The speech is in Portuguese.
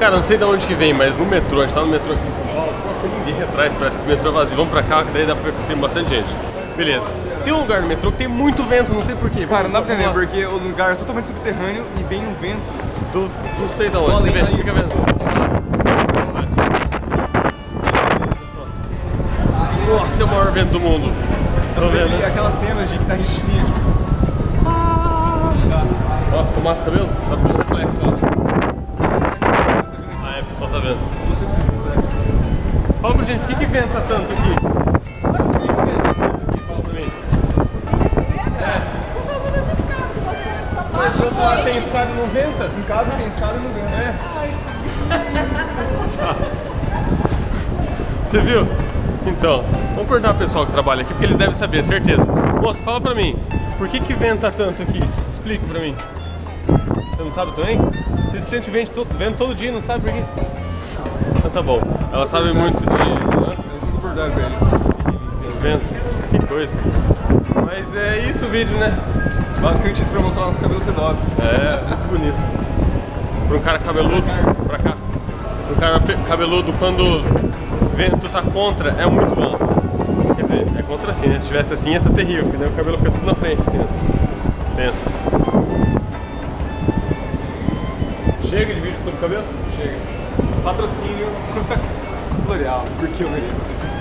Cara, não sei de onde que vem, mas no metrô, a gente tá no metrô aqui em São Paulo, nossa, tem ninguém atrás, parece que o metrô é vazio. Vamos pra cá, que daí dá pra ver que tem bastante gente. Beleza. Tem um lugar no metrô que tem muito vento, não sei porquê. Cara, não dá pra entender, porque o lugar é totalmente subterrâneo e vem um vento. Do, não sei de onde. Olha Quer ver? aí, Fica vendo. Olha só. Nossa, é o maior vento do mundo. Sabe vendo. né? Aquelas cenas de guitarristinha. Ó, ficou massa o cabelo? Tá ficando reflexo, ó. Pessoal tá vendo. Fala pra gente, por que que venta tanto aqui? Por que que venta tanto aqui? Fala pra mim. Por causa outro lado tem escada e não venta? Em casa tem escada e não vento. É. Você viu? Então, vamos perguntar pro pessoal que trabalha aqui, porque eles devem saber, certeza. Moça, fala pra mim, por que que venta tanto aqui? Explica pra mim. Você não sabe também? Você sente vento todo, vento todo dia, não sabe por quê? Então tá bom. Ela sabe muito de não concordaram com ele. vento, que coisa. Mas é isso o vídeo, né? Basicamente isso pra mostrar nossos cabelos sedosos. É, muito bonito. Pra um cara cabeludo, pra cá. Pra um cara cabeludo, quando o vento tá contra, é muito bom. Quer dizer, é contra assim, né? Se tivesse assim, ia tá terrível, porque daí o cabelo fica tudo na frente, assim, ó. Tenso. Chega de vídeo sobre cabelo? Chega. Patrocínio. L'Oreal, porque eu mereço.